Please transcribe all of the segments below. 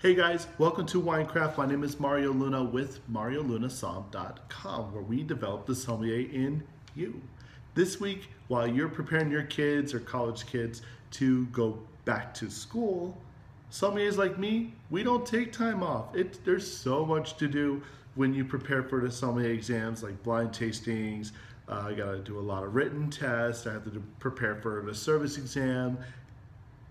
Hey guys, welcome to Winecraft. My name is Mario Luna with MarioLunaSomm.com, where we develop the sommelier in you. This week, while you're preparing your kids or college kids to go back to school, sommeliers like me, we don't take time off. It, there's so much to do when you prepare for the sommelier exams, like blind tastings. Uh, I got to do a lot of written tests. I have to do, prepare for the service exam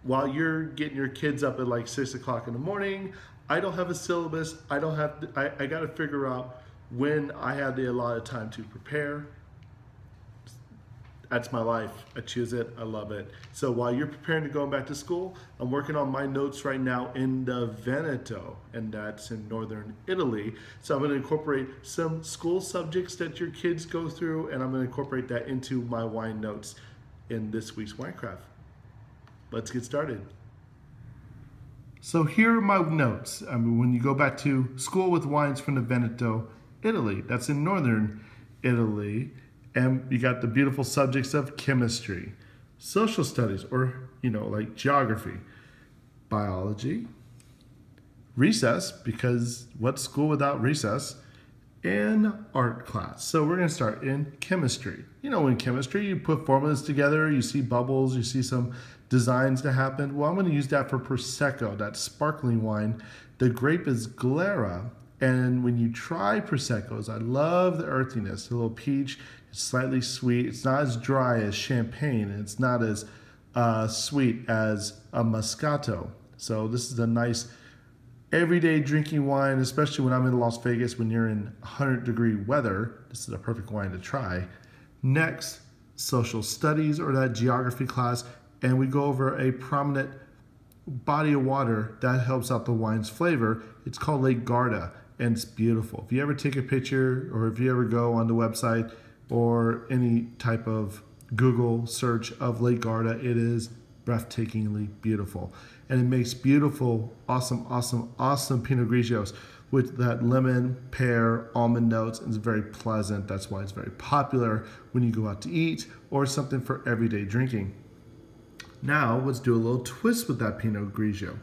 while you're getting your kids up at like six o'clock in the morning, I don't have a syllabus. I don't have, to, I, I got to figure out when I have the allotted time to prepare. That's my life. I choose it. I love it. So while you're preparing to go back to school, I'm working on my notes right now in the Veneto, and that's in northern Italy. So I'm going to incorporate some school subjects that your kids go through, and I'm going to incorporate that into my wine notes in this week's Winecraft let's get started. So here are my notes. I mean, when you go back to school with wines from the Veneto, Italy, that's in northern Italy, and you got the beautiful subjects of chemistry, social studies, or you know, like geography, biology, recess, because what school without recess, and art class. So we're going to start in chemistry. You know, in chemistry, you put formulas together, you see bubbles, you see some designs to happen. Well, I'm going to use that for Prosecco, that sparkling wine. The grape is Glera. And when you try Proseccos, I love the earthiness, a little peach. It's slightly sweet. It's not as dry as champagne, and it's not as uh, sweet as a Moscato. So this is a nice everyday drinking wine, especially when I'm in Las Vegas when you're in 100 degree weather. This is a perfect wine to try. Next, social studies or that geography class and we go over a prominent body of water that helps out the wine's flavor. It's called Lake Garda and it's beautiful. If you ever take a picture or if you ever go on the website or any type of Google search of Lake Garda, it is breathtakingly beautiful. And it makes beautiful, awesome, awesome, awesome Pinot Grigios with that lemon, pear, almond notes. And it's very pleasant. That's why it's very popular when you go out to eat or something for everyday drinking. Now let's do a little twist with that Pinot Grigio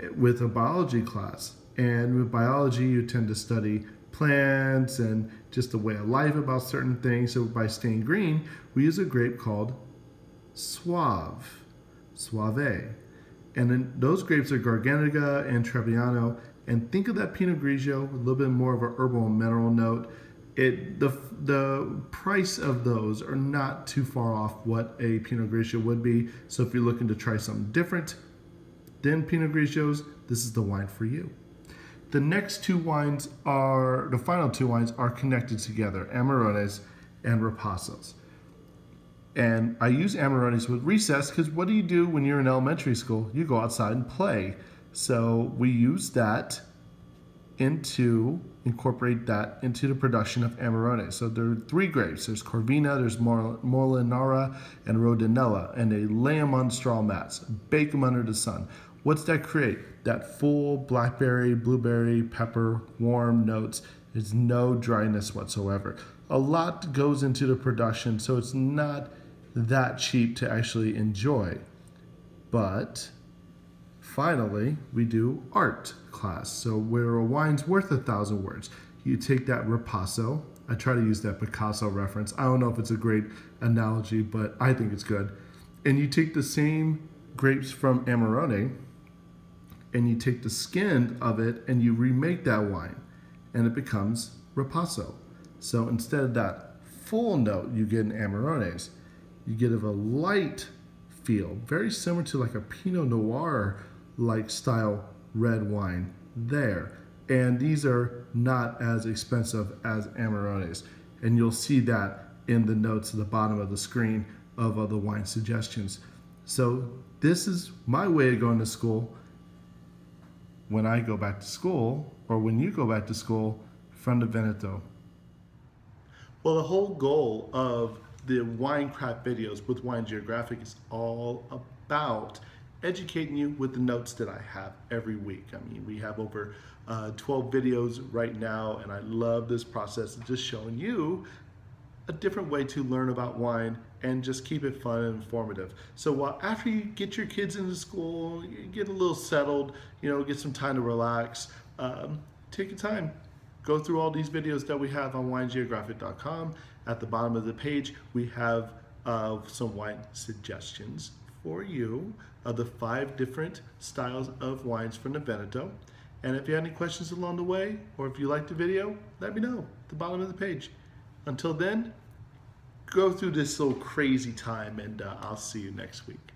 eh, with a biology class. And with biology, you tend to study plants and just the way of life about certain things. So by staying green, we use a grape called Soave, Soave. And then those grapes are Garganega and Trebbiano. And think of that Pinot Grigio, a little bit more of a herbal and mineral note it the the price of those are not too far off what a Pinot Grigio would be. So if you're looking to try something different than Pinot Grigios, this is the wine for you. The next two wines are the final two wines are connected together, Amarone and Ripassos. And I use Amarone with recess because what do you do when you're in elementary school? You go outside and play. So we use that into incorporate that into the production of Amarone. So there are three grapes. There's Corvina, there's Molinara, and Rondinella, and they lay them on straw mats, bake them under the sun. What's that create? That full blackberry, blueberry, pepper, warm notes. There's no dryness whatsoever. A lot goes into the production, so it's not that cheap to actually enjoy. But finally, we do art class. So where a wine's worth a thousand words, you take that ripasso. I try to use that Picasso reference. I don't know if it's a great analogy, but I think it's good. And you take the same grapes from Amarone and you take the skin of it and you remake that wine and it becomes ripasso. So instead of that full note you get in Amarones, you get of a light feel, very similar to like a Pinot Noir like style red wine there. And these are not as expensive as Amarones. And you'll see that in the notes at the bottom of the screen of other wine suggestions. So this is my way of going to school when I go back to school or when you go back to school from the Veneto. Well, the whole goal of the Winecraft videos with Wine Geographic is all about educating you with the notes that I have every week. I mean, we have over uh, 12 videos right now, and I love this process of just showing you a different way to learn about wine and just keep it fun and informative. So while after you get your kids into school, get a little settled, you know, get some time to relax, um, take your time. Go through all these videos that we have on winegeographic.com. At the bottom of the page, we have uh, some wine suggestions for you of the five different styles of wines from the Veneto. And if you have any questions along the way, or if you like the video, let me know at the bottom of the page. Until then, go through this little crazy time and uh, I'll see you next week.